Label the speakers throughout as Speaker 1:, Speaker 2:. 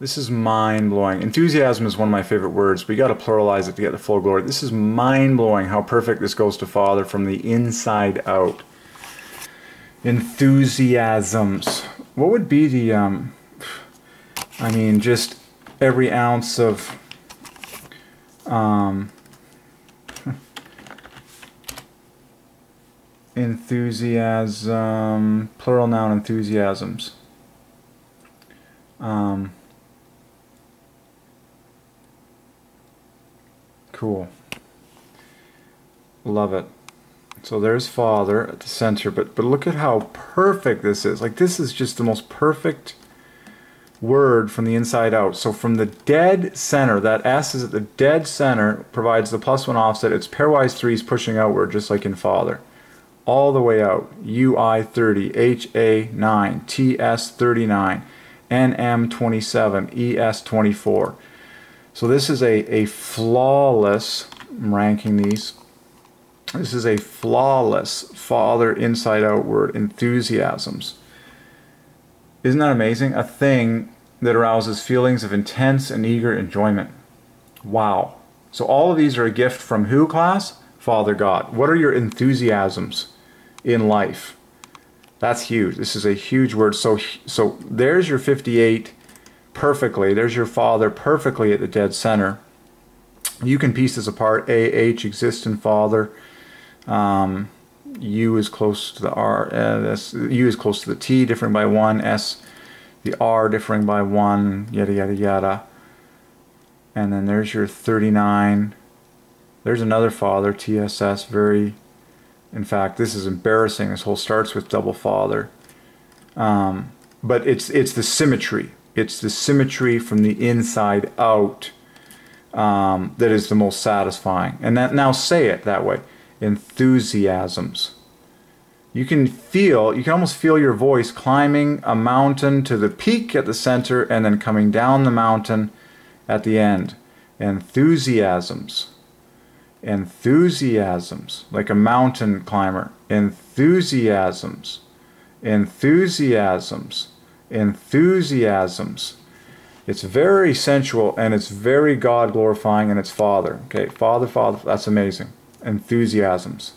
Speaker 1: This is mind blowing. Enthusiasm is one of my favorite words, you got to pluralize it to get the full glory. This is mind blowing how perfect this goes to Father from the inside out. Enthusiasms. What would be the, um, I mean, just every ounce of, um, enthusiasm, plural noun enthusiasms. Um, cool. Love it. So there's Father at the center, but but look at how perfect this is. Like this is just the most perfect word from the inside out. So from the dead center, that S is at the dead center, provides the plus one offset. It's pairwise threes pushing outward, just like in Father all the way out. UI 30, HA 9, TS 39, NM 27, ES 24. So this is a, a flawless, I'm ranking these, this is a flawless father inside outward enthusiasms. Isn't that amazing? A thing that arouses feelings of intense and eager enjoyment. Wow. So all of these are a gift from who class? Father God. What are your enthusiasms? in life. That's huge. This is a huge word. So, so there's your 58 perfectly. There's your father perfectly at the dead center. You can piece this apart. A, H exists in father. Um, U is close to the R. Uh, U is close to the T, differing by one. S, the R differing by one. Yada yada yada. And then there's your 39. There's another father. TSS. Very in fact, this is embarrassing. This whole starts with double father. Um, but it's it's the symmetry. It's the symmetry from the inside out um, that is the most satisfying. And that now say it that way. Enthusiasms. You can feel, you can almost feel your voice climbing a mountain to the peak at the center and then coming down the mountain at the end. Enthusiasms enthusiasms, like a mountain climber, enthusiasms, enthusiasms, enthusiasms. It's very sensual and it's very God glorifying and it's Father. Okay, Father, Father, that's amazing. Enthusiasms.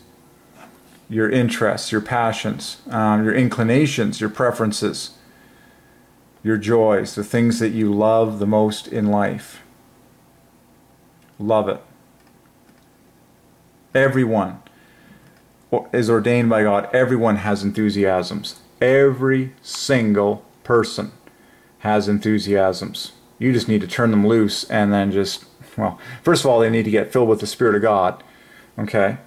Speaker 1: Your interests, your passions, um, your inclinations, your preferences, your joys, the things that you love the most in life. Love it. Everyone is ordained by God. Everyone has enthusiasms. Every single person has enthusiasms. You just need to turn them loose and then just, well, first of all, they need to get filled with the Spirit of God. Okay?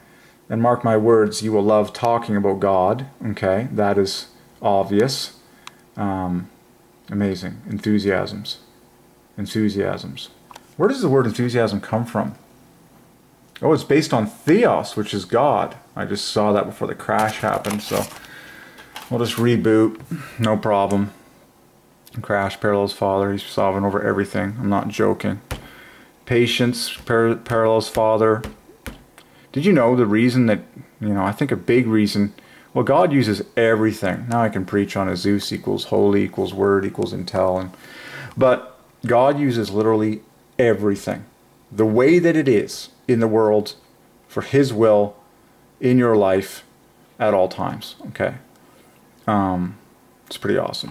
Speaker 1: And mark my words, you will love talking about God. Okay? That is obvious. Um, amazing. Enthusiasms. Enthusiasms. Where does the word enthusiasm come from? Oh, it's based on Theos, which is God. I just saw that before the crash happened, so we'll just reboot. No problem. Crash parallels Father. He's sovereign over everything. I'm not joking. Patience par parallels Father. Did you know the reason that, you know, I think a big reason, well, God uses everything. Now I can preach on a Zeus equals holy equals word equals intel. and But God uses literally everything. The way that it is in the world for His will in your life at all times. Okay. Um, it's pretty awesome.